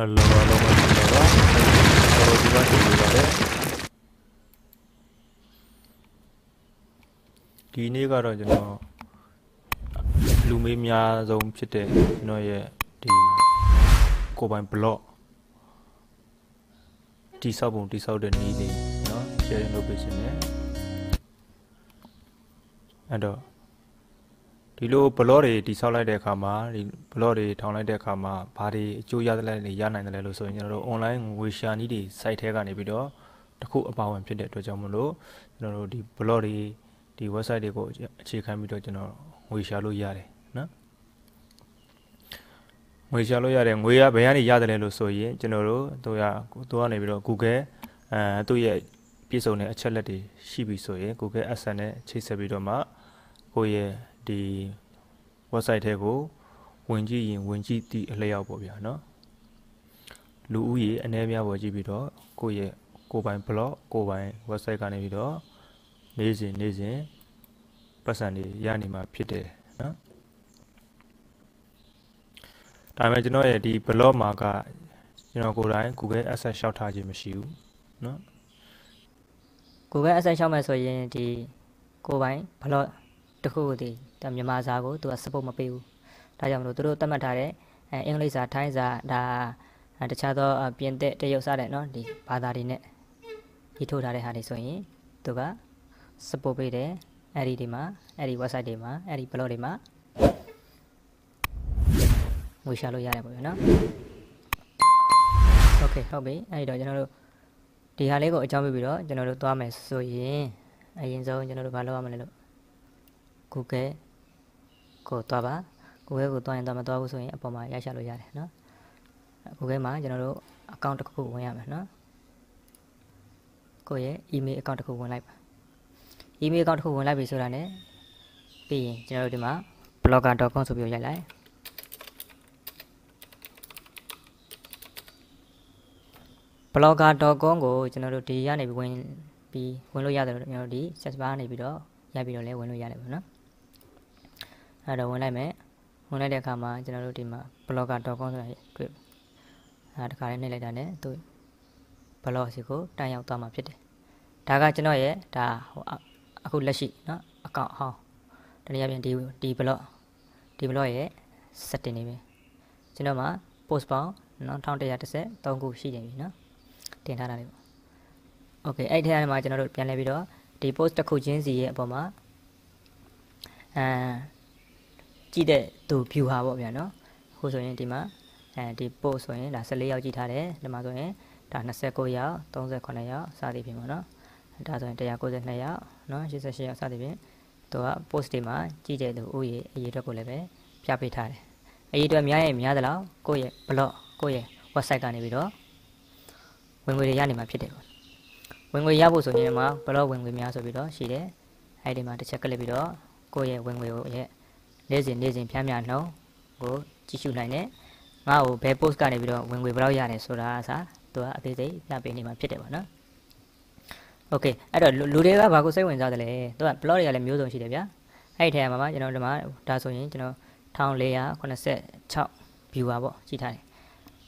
ဟယ်လိုအားလုံးပဲကျွန်တော်ပါတော်ဒီပါတင်ပြပါတယ်ဒီနေ့ကတော့ကျွန်တော်လူမေးများဆုံးဖြစ်တဲ့ကျွန်တော်ရဲ့ဒီကိုယ်ပိုင် blog တိဆောက်ပုံတိဆောက်တဲ့နည်းလေးเนาะ share လုပ်ပေးခြင်းနဲ့အဲ့တော့ ဒီလို blog တွေတိဆောက်လိုက်တဲ့အခါမှာဒီ blog တွေထောင်လိုက်တဲ့အခါမှာဘာတွေအကျိုးရသလဲတွေရနိုင်တယ်လဲလို့ဆိုရင်ကျွန်တော်တို့ online ငွေရှာနည်းတွေ site ထဲကနေပြီးတော့တစ်ခုအပါဝင်ဖြစ်တဲ့အတွက်ကြောင့်မလို့ကျွန်တော်တို့ဒီ blog တွေဒီ website တွေကိုအခြေခံပြီးတော့ကျွန်တော်ငွေရှာလို့ရတယ်နော်ငွေရှာလို့ရတယ်ငွေရဘယ်ကနေရတယ်လဲလို့ဆိုရင်ကျွန်တော်တို့တို့ရတို့ကနေပြီးတော့ Google အဲသူ့ရဲ့ပြည့်စုံတဲ့အချက်လက်တွေရှိပြီဆိုရင် Google Adsense နဲ့ချိတ်ဆက်ပြီးတော့မှကိုယ့်ရဲ့ ဒီ website ထဲကိုဝင်ကြည့်ရင်ဝင်ကြည့်သည့်အလျောက်ပေါ့ဗျာနော်လူဦးရေအနည်းများပေါ်ကြည့်ပြီးတော့ကိုယ့်ရဲ့ကိုယ်ပိုင် blog ကိုယ်ပိုင် website ကနေပြီးတော့နေ့စဉ်နေ့စဉ်ပတ်စံတွေရနေမှာဖြစ်တယ်နော်ဒါပေမဲ့ကျွန်တော်ရဲ့ဒီ blog မှာကကျွန်တော်ကိုယ်တိုင် Google Access လျှောက်ထားခြင်းမရှိဘူးနော် Google Adsense ရှောက်မယ်ဆိုရင်ဒီကိုယ်ပိုင် blog တစ်ခုကိုဒီဒါမြန်မာစာကိုသူက support မပေးဘူးဒါကြောင့်မလို့သူတို့သတ်မှတ်ထားတဲ့အဲအင်္ဂလိပ်စာထိုင်းစာဒါအဲတခြားသောအပြင်သက်တရုတ်စတဲ့เนาะဒီဘာသာတွေနဲ့ရေးထိုးထားတဲ့ဟာတွေဆိုရင်သူက support ပေးတယ်အဲ့ဒီဒီမှာအဲ့ဒီ website တွေမှာအဲ့ဒီ blog တွေမှာငွေရှာလို့ရတယ်ပေါ့ဗျာနော် Okay ဟုတ်ပြီအဲ့ဒီတော့ကျွန်တော်တို့ဒီဟာလေးကိုအကြောင်းပြပြီးတော့ကျွန်တော်တို့သွားမယ်ဆိုရင်အရင်ဆုံးကျွန်တော်တို့ဘာလုပ်ရမလဲလို့ Google ကိုသွားပါ Google ကိုသွားရင်သွားမသွားဘူးဆိုရင်အပေါ်မှာရရှာလို့ရတယ်နော် Google မှာကျွန်တော်တို့ account တစ်ခုဝင်ရမယ်နော်ကိုယ့်ရဲ့ email account တစ်ခုဝင်လိုက်ပါ email account တစ်ခုဝင်လိုက်ပြီဆိုတာ ਨੇ ပြီးရင်ကျွန်တော်တို့ဒီမှာ blogger.com ဆိုပြီးရိုက်လိုက် blogger.com ကိုကျွန်တော်တို့ဒီကနေပြီးဝင်ပြီးဝင်လို့ရတယ်ကျွန်တော်တို့ဒီ search bar နေပြီးတော့ရိုက်ပြီးတော့လည်းဝင်လို့ရတယ်ပေါ့နော် အဲ့တော့ဝင်လိုက်မယ်ဝင်လိုက်တဲ့အခါမှာကျွန်တော်တို့ဒီမှာ blogger.com ဆိုတာတွေ့အဲတခါလေးနှိပ်လိုက်တာ ਨੇ သူ blog စီကိုတန်းရောက်သွားမှာဖြစ်တယ်ဒါကကျွန်တော်ရဲ့ဒါဟိုအခုလက်ရှိเนาะအကောင့်ဟောင်းတနည်းအားဖြင့်ဒီဒီ blog ဒီ blog ရဲ့ setting နေပဲကျွန်တော်မှာ post ပေါင်း1113ခုရှိနေပြီเนาะတင်ထားတာလေးပေါ့โอเคအဲ့ထဲမှာကျွန်တော်တို့ပြန်လဲပြီးတော့ဒီ post တစ်ခုချင်းစီရဲ့အပေါ်မှာအဲ ကြည့်တဲ့သူ view ဟာပေါ့ဗျာနော်အခုဆိုရင်ဒီမှာအဲဒီ post ဆိုရင်ဒါ14ယောက်ကြည့်ထားတယ်ဒီမှာဆိုရင်ဒါ29ယောက်38ယောက်စသည်ဖြင့်ပေါ့နော်ဒါဆိုရင်192ယောက်နော်88ယောက်စသည်ဖြင့်သူက post တွေမှာကြည့်တဲ့သူဥယေအရေးအတွက်ကိုလည်းပဲပြပေးထားတယ်အရေးအတွက်များရင်များသလောက်ကိုယ့်ရဲ့ blog ကိုယ့်ရဲ့ website ကနေပြီးတော့ဝင်ငွေတွေရနေမှာဖြစ်တယ်ပေါ့ဝင်ငွေရဖို့ဆိုရင်မှာဘလော့ဝင်ငွေများဆိုပြီးတော့ရှိတယ်အဲ့ဒီမှာတစ်ချက်ကလစ်ပြီးတော့ကိုယ့်ရဲ့ဝင်ငွေကိုရဲ့ နေ့စဉ်နေ့စဉ်ဖြန်းဖြန်းနှုံးကိုကြည့်ရှုနိုင်တယ်ငါ့ကိုဘယ် post ကနေပြီးတော့ဝင်ငွေဘယ်လောက်ရတယ်ဆိုတာအစားသူကအသေးစိတ်ပြပေးနေမှာဖြစ်တယ်ပေါ့နော်โอเคအဲ့တော့လူတွေကဘာကိုစိတ်ဝင်စားတယ်လဲသူက blog တွေကလည်းမျိုးစုံရှိတယ်ဗျာအဲ့ဒီထဲမှာမှာကျွန်တော်ဒီမှာဒါဆိုရင်ကျွန်တော်1486 viewer ပေါ့ကြည့်ထားတယ်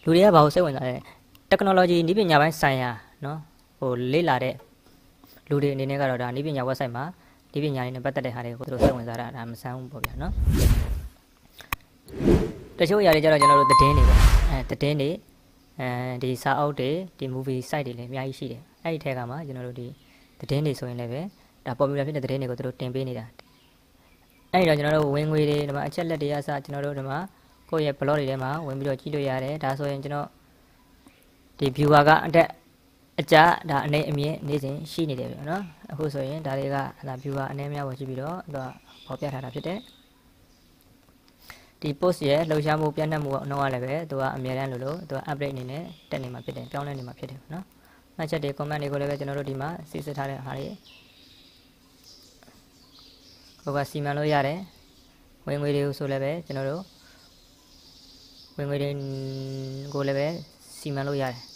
လူတွေကဘာကိုစိတ်ဝင်စားလဲ technology နည်းပညာပိုင်းဆိုင်ရာเนาะဟိုလေ့လာတဲ့လူတွေအနေနဲ့ကတော့ဒါနည်းပညာ website မှာ ဒီပညာတွေနဲ့ပတ်သက်တဲ့ဟာတွေကိုသူတို့စိတ်ဝင်စားတာဒါမဆန်းဘူးပေါ့ဗျာနော်တချို့အရာတွေကြတော့ကျွန်တော်တို့သတင်းတွေပေါ့အဲသတင်းတွေအဲဒီစာအုပ်တွေဒီ movie site တွေလည်းအများကြီးရှိတယ်အဲ့ဒီထဲကမှကျွန်တော်တို့ဒီသတင်းတွေဆိုရင်လည်းပဲဒါ popular ဖြစ်တဲ့သတင်းတွေကိုသူတို့တင်ပေးနေတာအဲ့ဒီတော့ကျွန်တော်တို့ဝင်ငွေတွေဒီမှာအချက်လက်တွေအစကျွန်တော်တို့ဒီမှာကိုယ့်ရဲ့ blog တွေထဲမှာဝင်ပြီးတော့ကြည့်လို့ရတယ်ဒါဆိုရင်ကျွန်တော်ဒီ viewer ကအတက် အကြဒါအနေအမြင့်နေစဉ်ရှိနေတယ်ဗျာနော်အခုဆိုရင်ဒါတွေကဒါ viewer အနေများပေါ်ကြည့်ပြီးတော့သူကပေါ်ပြထားတာဖြစ်တယ်ဒီ post ရဲ့လှုပ်ရှားမှုပြန့်နှံ့မှုအနှောကလည်းပဲသူကအမြဲတမ်းလို့လို့သူက update အနေနဲ့တက်နေမှာဖြစ်တယ်ပြောင်းလဲနေမှာဖြစ်တယ်နော်မှတ်ချက်တွေ comment တွေကိုလည်းပဲကျွန်တော်တို့ဒီမှာစီစစ်ထားတဲ့ဟာတွေကိုကစီမံလို့ရတယ်ဝင်ငွေတွေကိုဆိုလည်းပဲကျွန်တော်တို့ဝင်ငွေတွေကိုလည်းပဲစီမံလို့ရတယ်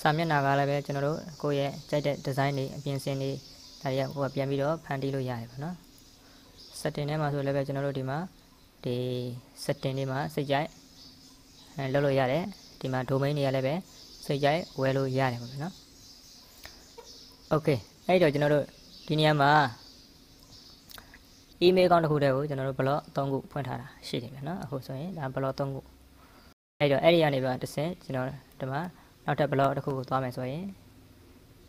စာမျက်နှာကလည်းပဲကျွန်တော်တို့ကိုယ့်ရဲ့ကြိုက်တဲ့ design တွေအပြင်ဆင်တွေဒါတွေကဟိုကပြန်ပြီးတော့ဖန်တီးလို့ရတယ်ပေါ့နော် setting ထဲမှာဆိုလည်းပဲကျွန်တော်တို့ဒီမှာဒီ setting တွေမှာစိတ်ကြိုက်အဲလုပ်လို့ရတယ်ဒီမှာ domain တွေကလည်းပဲစိတ်ကြိုက်ဝယ်လို့ရတယ်ပေါ့ဗျာနော် okay အဲ့တော့ကျွန်တော်တို့ဒီနေရာမှာ email account တစ်ခုတည်းကိုကျွန်တော်တို့ blog 3ခုဖွင့်ထားတာရှိတယ်ဗျာနော်အခုဆိုရင်ဒါ blog 3ခုအဲ့တော့အဲ့ဒီကနေပြီးတော့တစ်ဆင့်ကျွန်တော်ဒီမှာ နောက်ထပ် blog တစ်ခုကိုသွားမယ်ဆိုရင်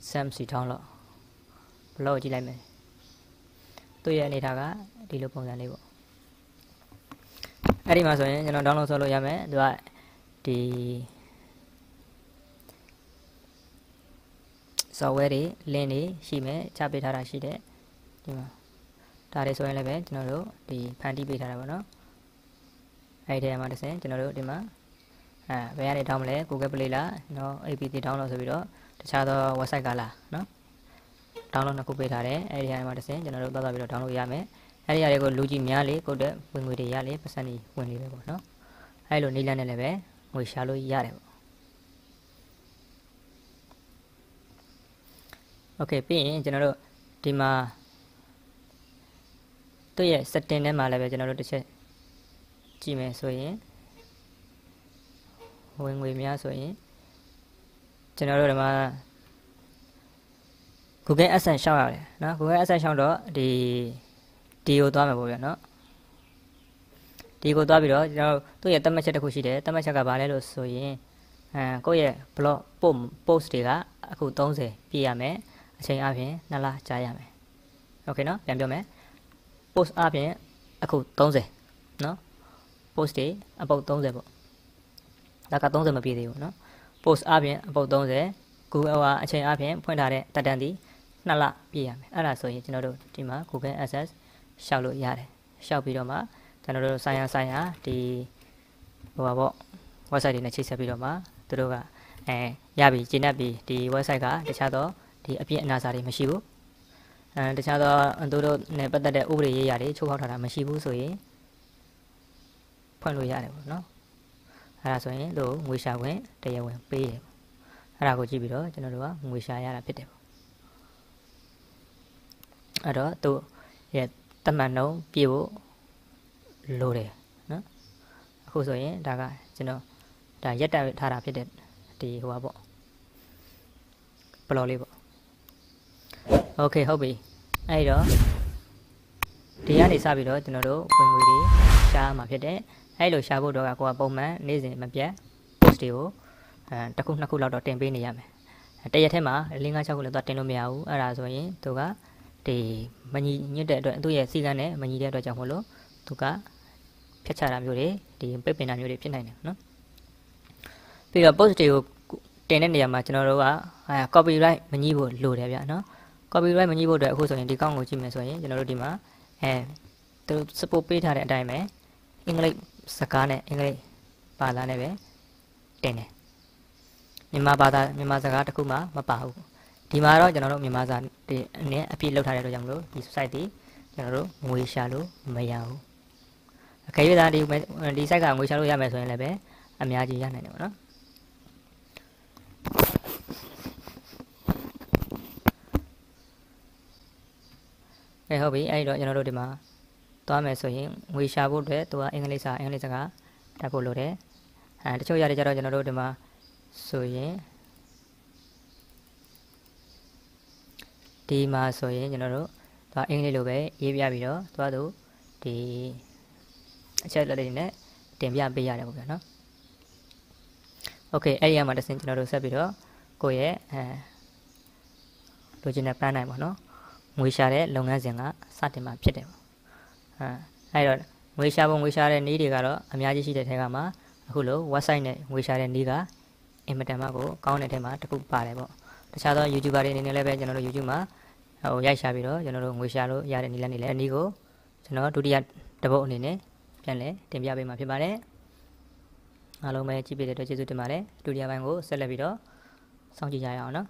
samc download blog ကိုကြည့်လိုက်မယ်သူ့ရဲ့အနေထားကဒီလိုပုံစံလေးပေါ့အဲ့ဒီမှာဆိုရင်ကျွန်တော် download ဆိုလို့ရမယ်သူကဒီ software တွေ link တွေရှိမယ်ချပေးထားတာရှိတယ်ဒီမှာဒါတွေဆိုရင်လည်းပဲကျွန်တော်တို့ဒီဖန်တီးပေးထားတာပေါ့နော်အဲ့ဒီထဲမှာတစ်ဆင့်ကျွန်တော်တို့ဒီမှာ အဲဘယ်ကနေ down မလဲ Google Play လားနော် app တွေ download ဆိုပြီးတော့တခြားသော website ကလားနော် download နှစ်ခုပေးထားတယ်အဲဒီနေရာမှာတစ်စင်ကျွန်တော်တို့သွားသွားပြီးတော့ download ရမယ်အဲဒီနေရာတွေကိုလူကြီးများလေကိုယ့်တဲ့ဝင်ငွေတွေရလေပတ်စံတွေဝင်လေးပဲပေါ့နော်အဲလိုနေလန်းနဲ့လည်းပဲငွေရှာလို့ရတယ်ပေါ့ Okay ပြီးရင်ကျွန်တော်တို့ဒီမှာသူ့ရဲ့ setting ထဲမှာလည်းပဲကျွန်တော်တို့တစ်ချက်ကြည့်မယ်ဆိုရင် ဝင်ငွေများဆိုရင်ကျွန်တော်တို့ဒီမှာ Google Adsense ရှောက်ရတယ်နော် Google Adsense ရှောက်တော့ဒီဒီကိုသွားမယ်ပေါ့ဗျာနော်ဒီကိုသွားပြီးတော့ကျွန်တော်တို့သူ့ရဲ့သတ်မှတ်ချက်တစ်ခုရှိတယ်သတ်မှတ်ချက်ကဘာလဲလို့ဆိုရင်အဲကိုယ့်ရဲ့ blog post post တွေကအခု30ပြည့်ရမယ်အချိန်အပြင်2လကြာရမယ်โอเคနော်ပြန်ပြောမယ် post အပြင်အခု30နော် post တွေအပုတ်30ပေါ့ ဒါက30မပြည့်သေးဘူးနော် post အပြင်အပုတ် 30 Google ကအချိန်အပြင်ဖွင့်ထားတဲ့တက်တန်ဒီ2လပြည့်ရမယ်အဲ့ဒါဆိုရင်ကျွန်တော်တို့ဒီမှာ Google Access ရှောက်လို့ရတယ်ရှောက်ပြီးတော့မှကျွန်တော်တို့ဆိုင်ရာဆိုင်ရာဒီဟိုပါပေါ့ website တွေနဲ့ချိတ်ဆက်ပြီးတော့မှသူတို့ကအဲရပြီကျင်းတတ်ပြီဒီ website ကတခြားတော့ဒီအပြည့်အနာစာတွေမရှိဘူးအဲတခြားတော့သူတို့နဲ့ပတ်သက်တဲ့ဥပဒေရေးရာတွေချိုးဖောက်ထားတာမရှိဘူးဆိုရင်ဖွင့်လို့ရတယ်ပေါ့နော် အဲဒါဆိုရင်တို့ငွေရှာခွင့်တရားဝင်ပေးတယ်ပေါ့အဲဒါကိုကြည့်ပြီးတော့ကျွန်တော်တို့ကငွေရှာရတာဖြစ်တယ်ပေါ့အဲ့တော့သူရဲ့တမန်နှုံးပြေဖို့လိုတယ်နော်အခုဆိုရင်ဒါကကျွန်တော်ဒါရက်တက်ထားတာဖြစ်တဲ့ဒီဟိုပါပေါ့ဘလော်လေးပေါ့โอเคဟုတ်ပြီအဲ့တော့ဒီကနေစပြီးတော့ကျွန်တော်တို့ဝင်ငွေတွေရှားမှာဖြစ်တယ် အဲ့လိုရှားဖို့တော့ကကိုကပုံမှန်နေ့စဉ်မပြတ် post တွေကိုအဲတစ်ခုနှစ်ခုလောက်တော့တင်ပေးနေရမယ်တရက်ထဲမှာ၄၅၆ခုလည်းတော့တင်လို့မရဘူးအဲ့ဒါဆိုရင်သူကဒီမညီညွတ်တဲ့အတွက်သူ့ရဲ့စီကံနဲ့မညီတဲ့အတွက်ကြောင့်မလို့သူကဖြတ်ချတာမျိုးတွေဒီပိတ်ပင်တာမျိုးတွေဖြစ်နိုင်တယ်နော်ပြီးတော့ post တွေကိုတင်တဲ့နေရာမှာကျွန်တော်တို့ကအဲ copyright မညီဖို့လိုတယ်ဗျနော် copyright မညီဖို့အတွက်အခုဆိုရင်ဒီကောင့်ကိုကြည့်မယ်ဆိုရင်ကျွန်တော်တို့ဒီမှာအဲသူ support ပေးထားတဲ့အတိုင်းပဲအင်္ဂလိပ် စကားနဲ့အင်္ဂလိပ်ဘာသာနဲ့ပဲတင်တယ်မြန်မာဘာသာမြန်မာစကားတစ်ခုမှမပါဘူးဒီမှာတော့ကျွန်တော်တို့မြန်မာစာဒီအနေအပြည့်လောက်ထားတဲ့အတွက်ကြောင့်မလို့ဒီ site ဒီကျွန်တော်တို့ငွေရှာလို့မရဘူးအခေရသားဒီဒီ site ကငွေရှာလို့ရမယ်ဆိုရင်လည်းပဲအများကြီးရနိုင်တယ်ပေါ့နော်အဲဟုတ်ပြီအဲ့တော့ကျွန်တော်တို့ဒီမှာ သွားမယ်ဆိုရင်ငွေရှာဖို့အတွက်သူကအင်္ဂလိပ်စာအင်္ဂလိပ်စကားတတ်ဖို့လိုတယ်အဲတချို့ရတယ်ကြတော့ကျွန်တော်တို့ဒီမှာဆိုရင်ဒီမှာဆိုရင်ကျွန်တော်တို့သွားအင်္ဂလိပ်လိုပဲရေးပြပြီးတော့သွားသူဒီအချက်လက်တွေနဲ့တင်ပြပေးရတယ်ပေါ့ဗျာနော်โอเคအဲ့ဒီအမှာတစ်ဆင့်ကျွန်တော်တို့ဆက်ပြီးတော့ကိုယ့်ရဲ့အဲလိုချင်တဲ့ plan နိုင်ပေါ့နော်ငွေရှာတဲ့လုပ်ငန်းစဉ်ကစတင်မှာဖြစ်တယ်ပေါ့ ့ အဲအဲ့တော့ငွေရှာဖို့ငွေရှာတဲ့နည်းတွေကတော့အများကြီးရှိတဲ့ထဲကမှာအခုလို website နဲ့ငွေရှာတဲ့နည်းကအင်မတန်မှကိုကောင်းတဲ့ထဲမှာတစ်ခုပါတယ်ပေါ့တခြားသော YouTuber တွေအနေနဲ့လည်းပဲကျွန်တော်တို့ YouTube မှာဟိုရိုက်ရှာပြီးတော့ကျွန်တော်တို့ငွေရှာလို့ရတဲ့နည်းလမ်းတွေလည်းအနည်းကိုကျွန်တော်ဒုတိယတစ်ပုတ်အနေနဲ့ပြန်လဲတင်ပြပေးမှာဖြစ်ပါတယ်အားလုံးပဲကြည့်ပေးတဲ့အတွက်ကျေးဇူးတင်ပါတယ်ဒုတိယပိုင်းကိုဆက်လက်ပြီးတော့စောင့်ကြည့်ကြရအောင်နော်